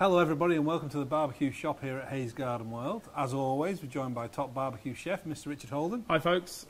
Hello, everybody, and welcome to the barbecue shop here at Hayes Garden World. As always, we're joined by top barbecue chef, Mr. Richard Holden. Hi, folks.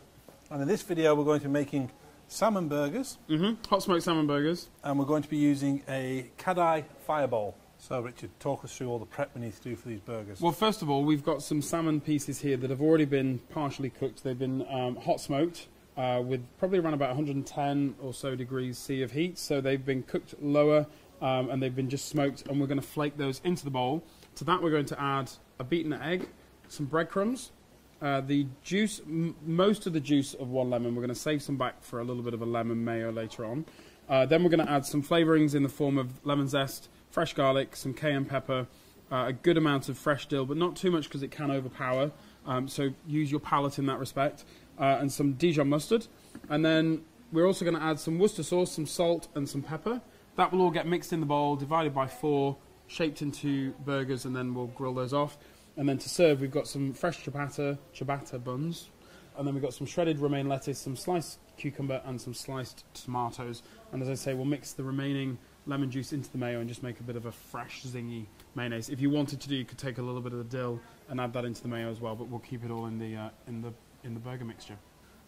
And in this video, we're going to be making salmon burgers, Mm-hmm. Hot smoked salmon burgers. and we're going to be using a Kadai Fire Bowl. So, Richard, talk us through all the prep we need to do for these burgers. Well, first of all, we've got some salmon pieces here that have already been partially cooked. They've been um, hot smoked uh, with probably around about 110 or so degrees C of heat. So they've been cooked lower um, and they've been just smoked, and we're going to flake those into the bowl. To that, we're going to add a beaten egg, some breadcrumbs, uh, the juice, most of the juice of one lemon. We're going to save some back for a little bit of a lemon mayo later on. Uh, then we're going to add some flavourings in the form of lemon zest, fresh garlic, some cayenne pepper, uh, a good amount of fresh dill, but not too much because it can overpower. Um, so use your palate in that respect, uh, and some Dijon mustard. And then we're also going to add some Worcester sauce, some salt, and some pepper. That will all get mixed in the bowl, divided by four, shaped into burgers, and then we'll grill those off. And then to serve, we've got some fresh ciabatta, ciabatta buns, and then we've got some shredded romaine lettuce, some sliced cucumber, and some sliced tomatoes. And as I say, we'll mix the remaining lemon juice into the mayo and just make a bit of a fresh, zingy mayonnaise. If you wanted to do, you could take a little bit of the dill and add that into the mayo as well, but we'll keep it all in the uh, in the in the burger mixture.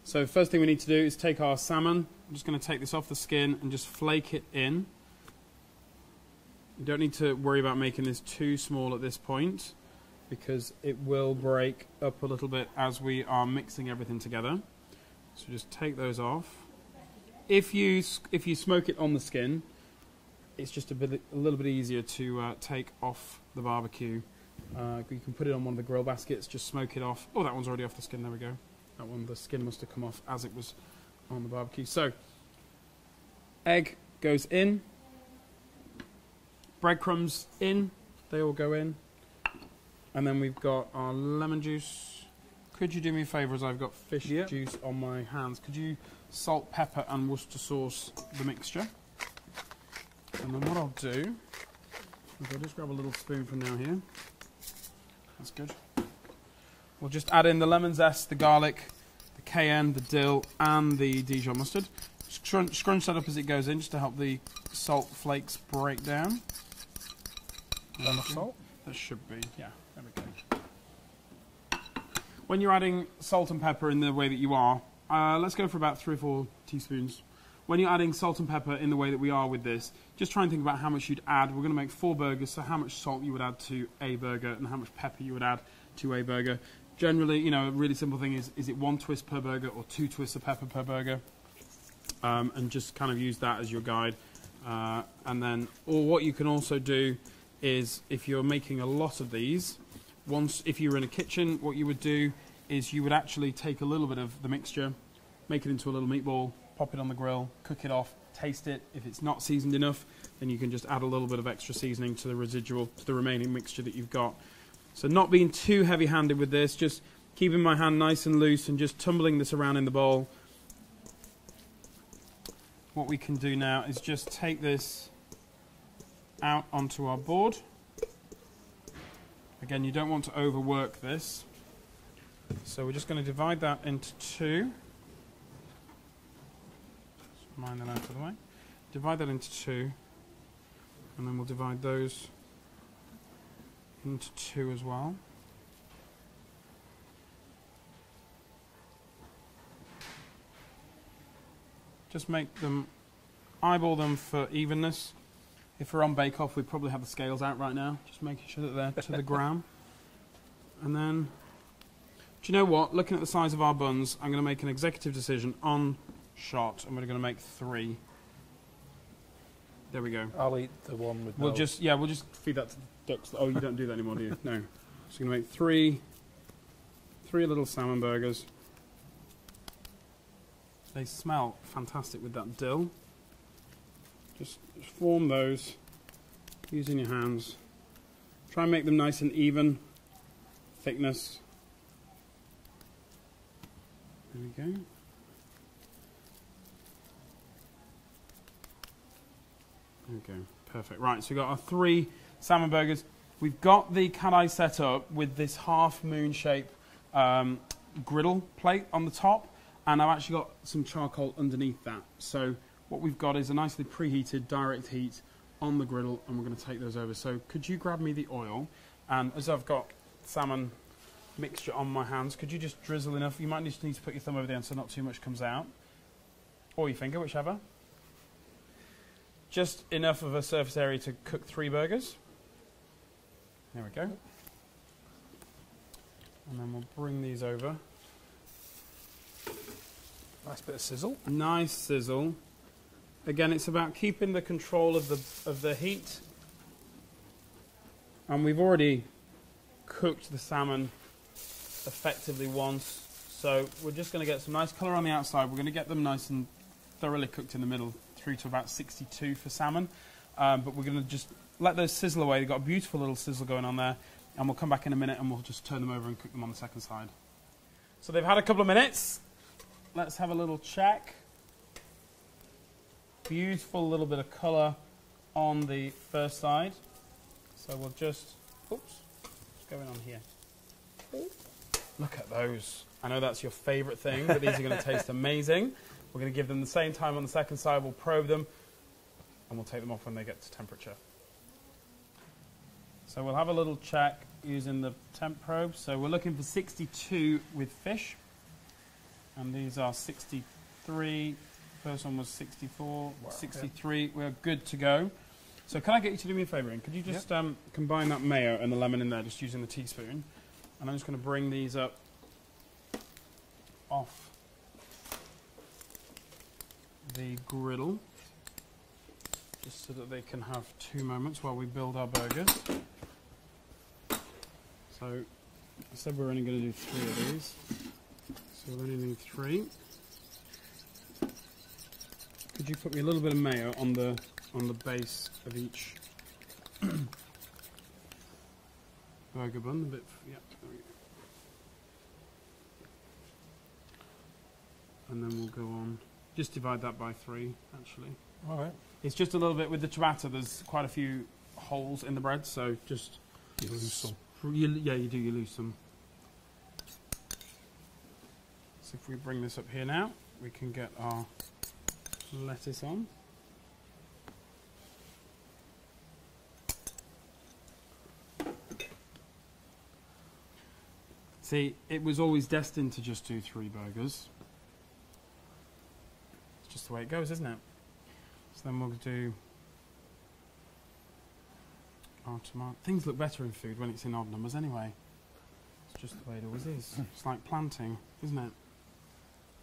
So first thing we need to do is take our salmon. I'm just going to take this off the skin and just flake it in. You don't need to worry about making this too small at this point because it will break up a little bit as we are mixing everything together. So just take those off. If you if you smoke it on the skin, it's just a bit a little bit easier to uh, take off the barbecue. Uh, you can put it on one of the grill baskets, just smoke it off. Oh, that one's already off the skin. There we go. That one, the skin must have come off as it was on the barbecue. So, egg goes in, breadcrumbs in, they all go in, and then we've got our lemon juice. Could you do me a favour as I've got fish Yeah. juice on my hands? Could you salt, pepper, and Worcester sauce the mixture? And then what I'll do is I'll just grab a little spoon from now here. That's good. We'll just add in the lemon zest, the garlic, the cayenne, the dill, and the Dijon mustard. Scrunch, scrunch that up as it goes in just to help the salt flakes break down. Enough salt? That should be, yeah, there we go. When you're adding salt and pepper in the way that you are, uh, let's go for about three or four teaspoons. When you're adding salt and pepper in the way that we are with this, just try and think about how much you'd add. We're going to make four burgers, so how much salt you would add to a burger and how much pepper you would add to a burger. Generally, you know, a really simple thing is, is it one twist per burger or two twists of pepper per burger? Um, and just kind of use that as your guide. Uh, and then, or what you can also do is if you're making a lot of these, once if you were in a kitchen, what you would do is you would actually take a little bit of the mixture, make it into a little meatball, pop it on the grill, cook it off, taste it. If it's not seasoned enough, then you can just add a little bit of extra seasoning to the residual, to the remaining mixture that you've got. So not being too heavy-handed with this, just keeping my hand nice and loose and just tumbling this around in the bowl. What we can do now is just take this out onto our board. Again, you don't want to overwork this. So we're just going to divide that into two. Mine that out of the way. Divide that into two. And then we'll divide those into two as well. Just make them, eyeball them for evenness. If we're on Bake Off, we'd probably have the scales out right now, just making sure that they're to the gram. And then, do you know what? Looking at the size of our buns, I'm going to make an executive decision on shot, and we're going to make three. There we go. I'll eat the one with We'll just yeah, we'll just feed that to the ducks. Oh, you don't do that anymore, do you? No. So we're gonna make three, three little salmon burgers. They smell fantastic with that dill. Just form those using your hands. Try and make them nice and even thickness. There we go. Okay, perfect. Right, so we've got our three salmon burgers. We've got the Kadai set up with this half moon shape um, griddle plate on the top, and I've actually got some charcoal underneath that. So what we've got is a nicely preheated direct heat on the griddle, and we're going to take those over. So could you grab me the oil? And as I've got salmon mixture on my hands, could you just drizzle enough? You might just need to put your thumb over the end so not too much comes out, or your finger, whichever. Just enough of a surface area to cook three burgers. There we go. And then we'll bring these over. Nice bit of sizzle. Nice sizzle. Again, it's about keeping the control of the of the heat. And we've already cooked the salmon effectively once, so we're just going to get some nice colour on the outside. We're going to get them nice and thoroughly cooked in the middle, through to about 62 for salmon. Um, but we're going to just let those sizzle away. They've got a beautiful little sizzle going on there, and we'll come back in a minute and we'll just turn them over and cook them on the second side. So they've had a couple of minutes. Let's have a little check. Beautiful little bit of colour on the first side. So we'll just, oops, what's going on here? Look at those. I know that's your favourite thing, but these are going to taste amazing. We're going to give them the same time on the second side. We'll probe them, and we'll take them off when they get to temperature. So we'll have a little check using the temp probe. So we're looking for 62 with fish, and these are 63. First one was 64, Wow, 63. We're good to go. So can I get you to do me a favour? Ian? Could you just um, combine that mayo and the lemon in there, just using the teaspoon? And I'm just going to bring these up off the griddle, just so that they can have two moments while we build our burgers. So I said we're only going to do three of these, so we only need three. Could you put me a little bit of mayo on the on the base of each burger bun? A bit, yeah. There we go. And then we'll go on. Just divide that by three, actually. All right. It's just a little bit with the ciabatta. There's quite a few holes in the bread, so just You lose some. you, yeah, you do. You lose some. So if we bring this up here now, we can get our lettuce on. See, it was always destined to just do three burgers. It's just the way it goes, isn't it? So then we'll do our tomato. Things look better in food when it's in odd numbers anyway. It's just the way it always is. Hmm. it's like planting, isn't it?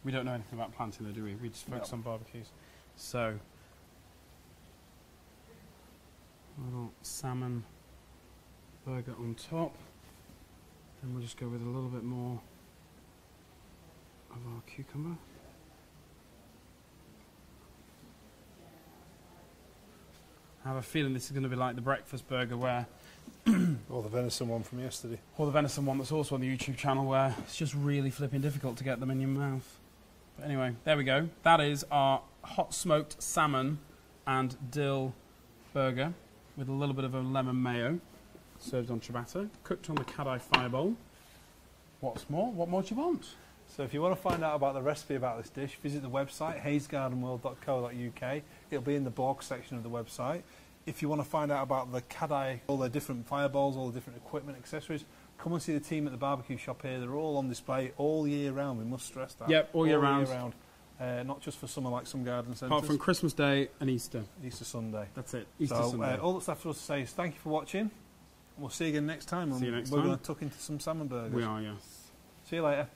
We don't know anything about planting though, do we? We just focus No. on barbecues. So, little salmon burger on top. Then we'll just go with a little bit more of our cucumber. I have a feeling this is going to be like the breakfast burger where Or the venison one from yesterday. or the venison one that's also on the YouTube channel where it's just really flipping difficult to get them in your mouth. But anyway, there we go. That is our hot smoked salmon and dill burger with a little bit of a lemon mayo served on ciabatta, cooked on the Kadai Fire Bowl. What's more? What more do you want? So if you want to find out about the recipe about this dish, visit the website hayesgardenworld.co.uk. It'll be in the blog section of the website. If you want to find out about the Kadai, all the different fire bowls, all the different equipment, accessories, come and see the team at the barbecue shop here. They're all on display all year round. We must stress that. Yep, all year round. Uh, not just for summer like some garden centres. Apart from Christmas Day and Easter. Easter Sunday. That's it. Easter so Sunday. uh, all that's left for us to say is thank you for watching. We'll see you again next time. See you next we're time. going to tuck into some salmon burgers. we are, yes. See you later.